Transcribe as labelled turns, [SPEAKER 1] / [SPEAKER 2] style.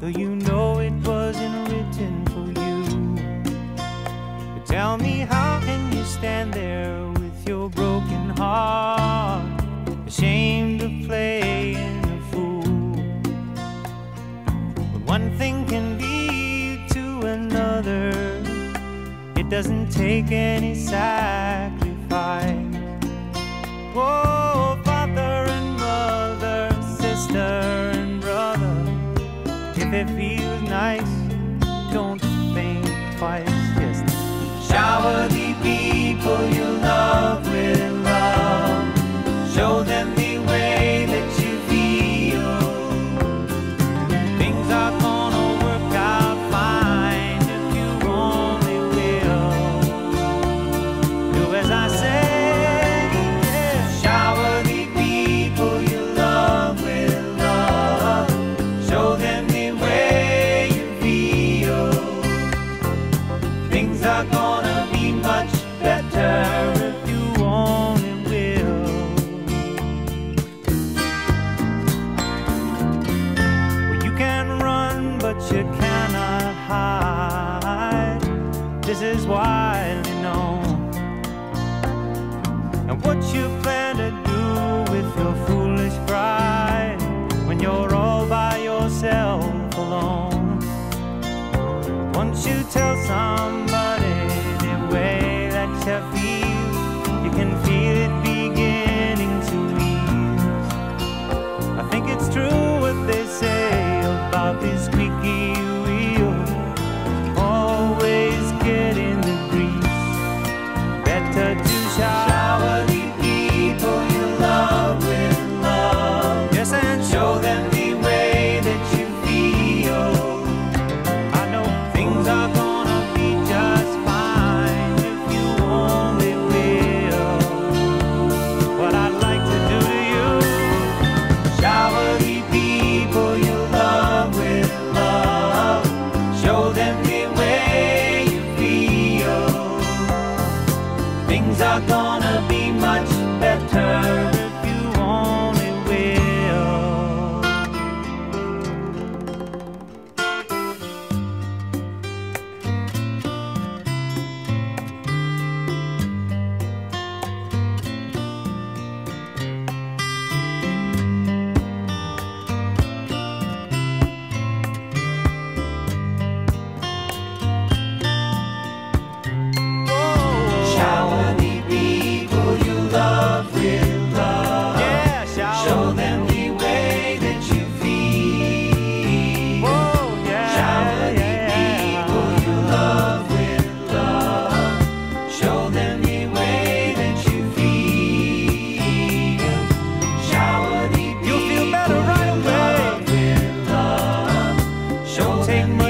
[SPEAKER 1] though you know it wasn't written for you. But tell me, how can you stand there with your broken heart, ashamed of playing a fool? But one thing can lead to another, it doesn't take any sacrifice. Whoa, it feels nice, don't think twice. Just shower the people you love with love. Show them the way that you feel. Things are gonna work out fine if you only will. Do as I say. Cannot hide. This is widely known. And what you plan to do with your foolish pride when you're all by yourself alone? Once you tell somebody the way that you feel, you can Show them